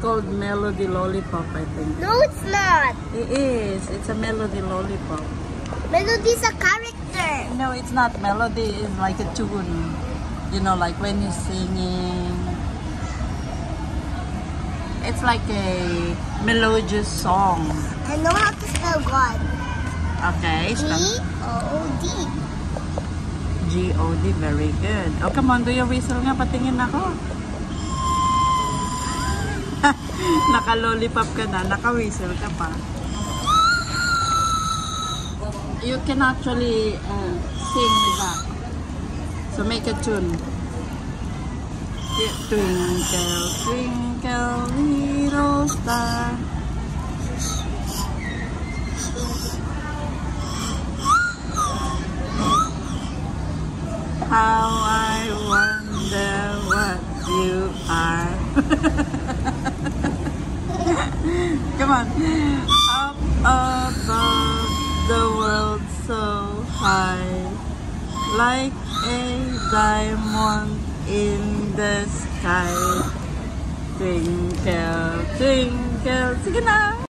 called Melody Lollipop, I think. No, it's not. It is. It's a Melody Lollipop. Melody's a character. No, it's not. Melody is like a tune. You know, like when you're singing. It's like a melodious song. I know how to spell God. Okay. G O D. G-O-D. Very good. Oh, come on. Do your whistle nga. Patingin ako. Naka-lollipop ka na. Naka-whistle ka pa. You can actually uh, sing with that. So make a tune. Yeah. Twinkle, twinkle, little star. How I wonder what you are. Come on. Up above the world so high, like a diamond in the sky. Twinkle, twinkle. Na.